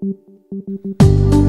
Easter.